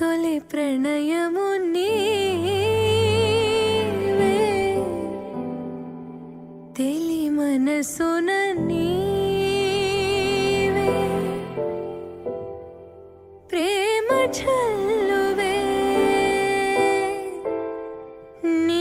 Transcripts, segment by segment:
తొలి ప్రణయము నీవే. తెలి మనసున నీవే. ప్రేమ చల్లువే. నీ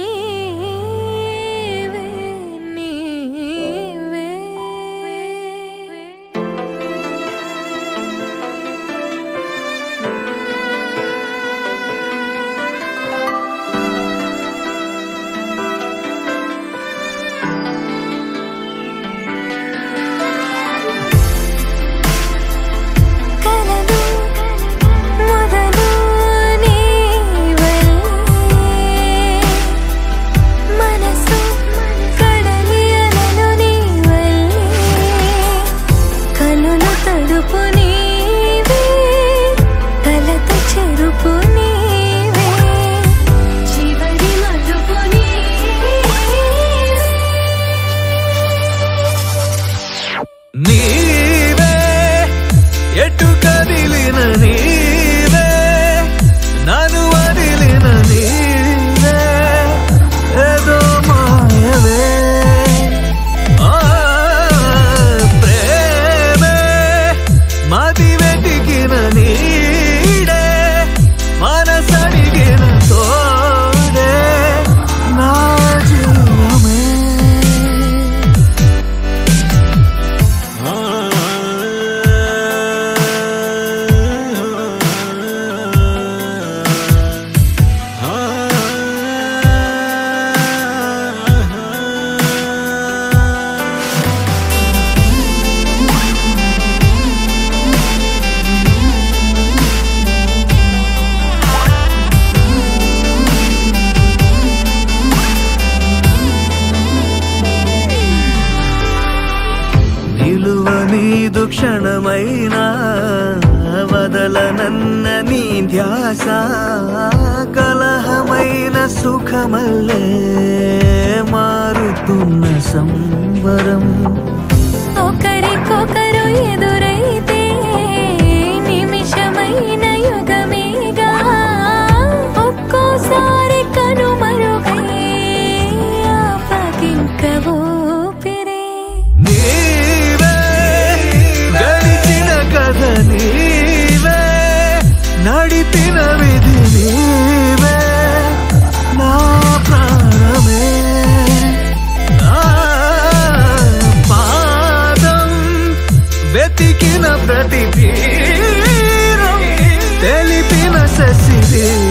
నీదు క్షణమైన వదలనన్న నీ ధ్యాస కలహమైన సుఖమల్లే మారుతున్న సంవరం నడిపిన విధి నా ప్రాణమే. పాదం వెతికిన ప్రతి తెలిపిన శశిదే.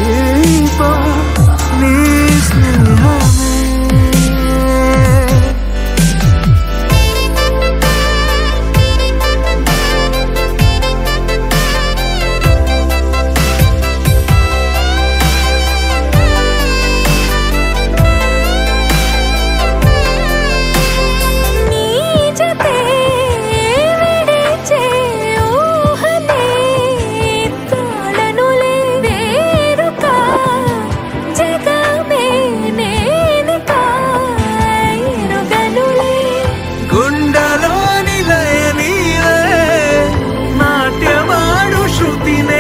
注定的